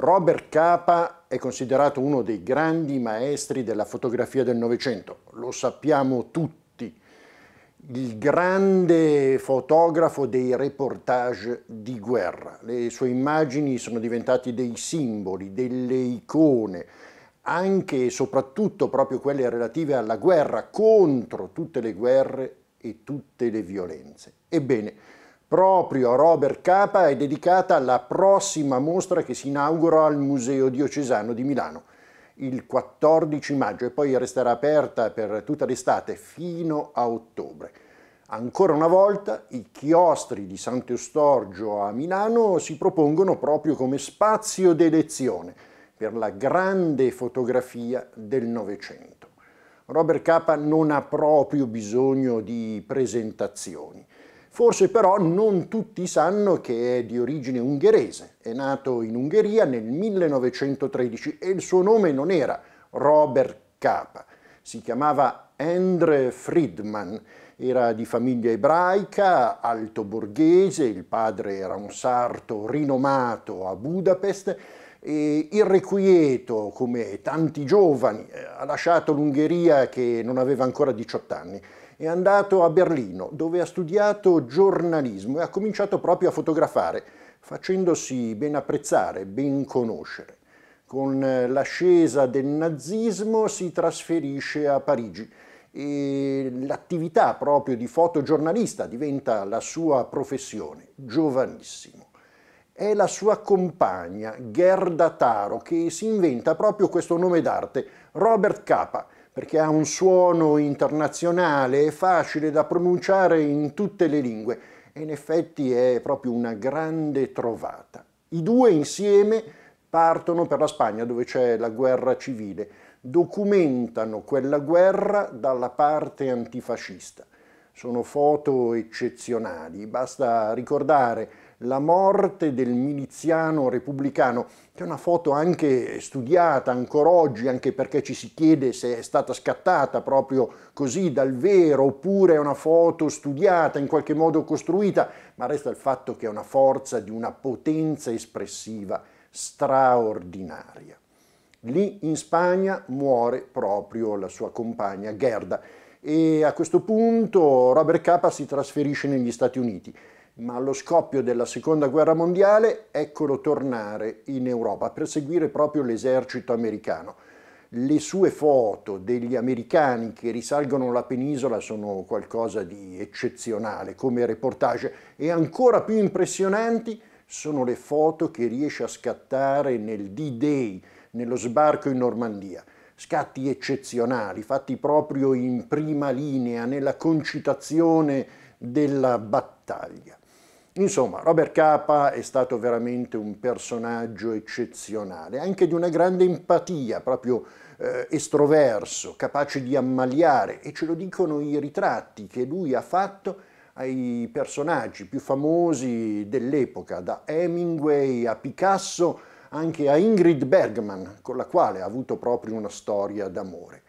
Robert Capa è considerato uno dei grandi maestri della fotografia del Novecento, lo sappiamo tutti, il grande fotografo dei reportage di guerra. Le sue immagini sono diventate dei simboli, delle icone, anche e soprattutto proprio quelle relative alla guerra, contro tutte le guerre e tutte le violenze. Ebbene, proprio a Robert Capa è dedicata la prossima mostra che si inaugura al Museo Diocesano di Milano il 14 maggio e poi resterà aperta per tutta l'estate fino a ottobre. Ancora una volta i chiostri di Sant'Eustorgio a Milano si propongono proprio come spazio d'elezione per la grande fotografia del Novecento. Robert Capa non ha proprio bisogno di presentazioni. Forse però non tutti sanno che è di origine ungherese, è nato in Ungheria nel 1913 e il suo nome non era Robert Capa, si chiamava Endre Friedman, era di famiglia ebraica, alto borghese, il padre era un sarto rinomato a Budapest e irrequieto come tanti giovani, eh, ha lasciato l'Ungheria che non aveva ancora 18 anni è andato a Berlino dove ha studiato giornalismo e ha cominciato proprio a fotografare, facendosi ben apprezzare, ben conoscere. Con l'ascesa del nazismo si trasferisce a Parigi e l'attività proprio di fotogiornalista diventa la sua professione, giovanissimo. È la sua compagna, Gerda Taro, che si inventa proprio questo nome d'arte, Robert Capa, perché ha un suono internazionale, è facile da pronunciare in tutte le lingue e in effetti è proprio una grande trovata. I due insieme partono per la Spagna dove c'è la guerra civile, documentano quella guerra dalla parte antifascista. Sono foto eccezionali, basta ricordare la morte del miliziano repubblicano, che è una foto anche studiata ancora oggi, anche perché ci si chiede se è stata scattata proprio così dal vero, oppure è una foto studiata, in qualche modo costruita, ma resta il fatto che è una forza di una potenza espressiva straordinaria. Lì in Spagna muore proprio la sua compagna Gerda e a questo punto Robert Capa si trasferisce negli Stati Uniti ma allo scoppio della seconda guerra mondiale eccolo tornare in Europa per seguire proprio l'esercito americano. Le sue foto degli americani che risalgono la penisola sono qualcosa di eccezionale come reportage e ancora più impressionanti sono le foto che riesce a scattare nel D-Day, nello sbarco in Normandia. Scatti eccezionali, fatti proprio in prima linea, nella concitazione della battaglia. Insomma, Robert Capa è stato veramente un personaggio eccezionale, anche di una grande empatia, proprio eh, estroverso, capace di ammaliare, e ce lo dicono i ritratti che lui ha fatto ai personaggi più famosi dell'epoca, da Hemingway a Picasso, anche a Ingrid Bergman, con la quale ha avuto proprio una storia d'amore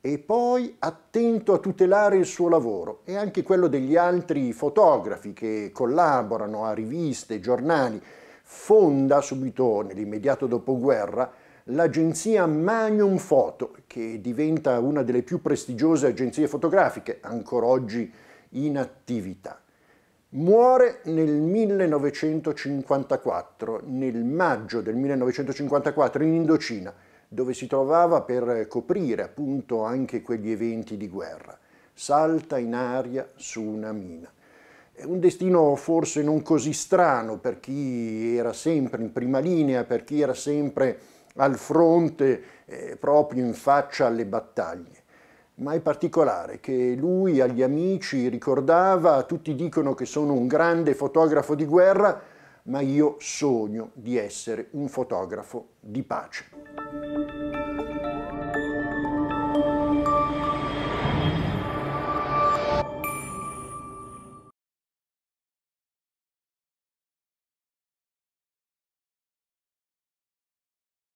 e poi attento a tutelare il suo lavoro e anche quello degli altri fotografi che collaborano a riviste, giornali. Fonda subito nell'immediato dopoguerra l'agenzia Magnum Photo, che diventa una delle più prestigiose agenzie fotografiche, ancora oggi in attività. Muore nel 1954, nel maggio del 1954 in Indocina, dove si trovava per coprire appunto anche quegli eventi di guerra. Salta in aria su una mina. È un destino forse non così strano per chi era sempre in prima linea, per chi era sempre al fronte, eh, proprio in faccia alle battaglie. Ma è particolare che lui agli amici ricordava, tutti dicono che sono un grande fotografo di guerra, ma io sogno di essere un fotografo di pace.